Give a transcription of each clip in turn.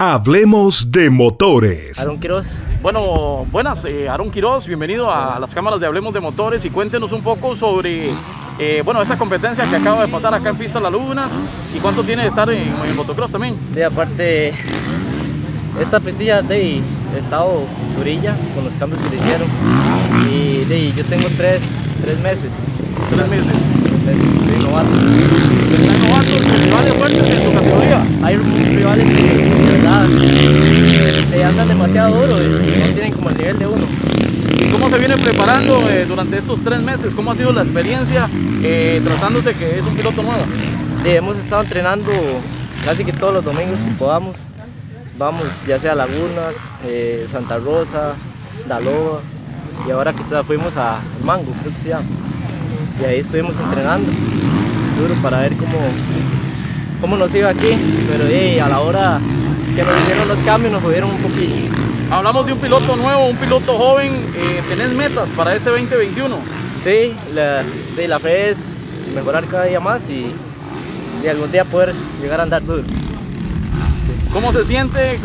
Hablemos de motores. Aaron Quiroz. Bueno, buenas, eh, Aaron Quiroz, bienvenido a las cámaras de Hablemos de Motores y cuéntenos un poco sobre, eh, bueno, esta competencia que acaba de pasar acá en Pista Las Lunas y cuánto tiene de estar en, en motocross también. De aparte, esta pistilla de he estado durilla con los cambios que le hicieron y de, yo tengo tres, tres meses. Tres meses. Estoy novato. Andan demasiado duro y no tienen como el nivel de uno. ¿Y cómo se viene preparando eh, durante estos tres meses? ¿Cómo ha sido la experiencia eh, tratándose que es un piloto nuevo? Hemos estado entrenando casi que todos los domingos que podamos. Vamos ya sea Lagunas, eh, Santa Rosa, Daloa y ahora que fuimos a Mango, creo que se llama. Y ahí estuvimos entrenando duro para ver cómo, cómo nos iba aquí, pero eh, a la hora que nos hicieron los cambios nos jodieron un poquillo. Hablamos de un piloto nuevo, un piloto joven. Eh, ¿Tenés metas para este 2021? Sí, la, la fe es mejorar cada día más y, y algún día poder llegar a andar duro. ¿Cómo se siente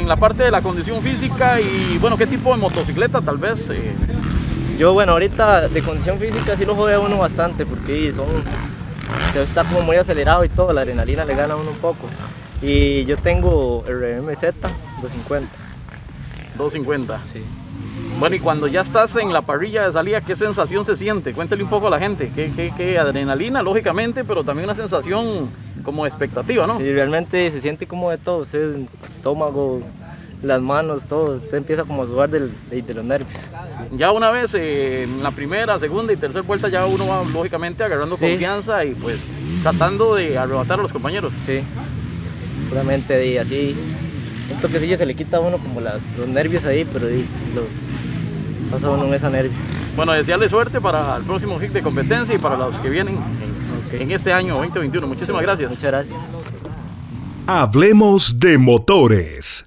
en la parte de la condición física y bueno, qué tipo de motocicleta tal vez? eh, Yo, bueno, ahorita de condición física sí lo jode a uno bastante porque son, usted está como muy acelerado y todo, la adrenalina le gana a uno un poco. Y yo tengo RMZ 250. 250. Sí. Bueno, y cuando ya estás en la parrilla de salida, ¿qué sensación se siente? Cuéntale un poco a la gente. ¿Qué, qué- qué adrenalina, lógicamente, pero también una sensación como expectativa, ¿no? Sí, realmente se siente como de todo, usted, estómago, las manos, todo, usted empieza como a sudar del- de, los nervios. Ya una vez eh, en la primera, segunda y tercera vuelta, ya uno va lógicamente agarrando Sí. confianza y pues tratando de arrebatar a los compañeros. Sí, puramente de así, un toquecillo se le quita a uno como los nervios ahí, pero di, lo pasa uno en esa nervio. Bueno, desearle suerte para el próximo hit de competencia y para los que vienen en este año 2021. Muchísimas gracias. Muchas gracias. Hablemos de motores.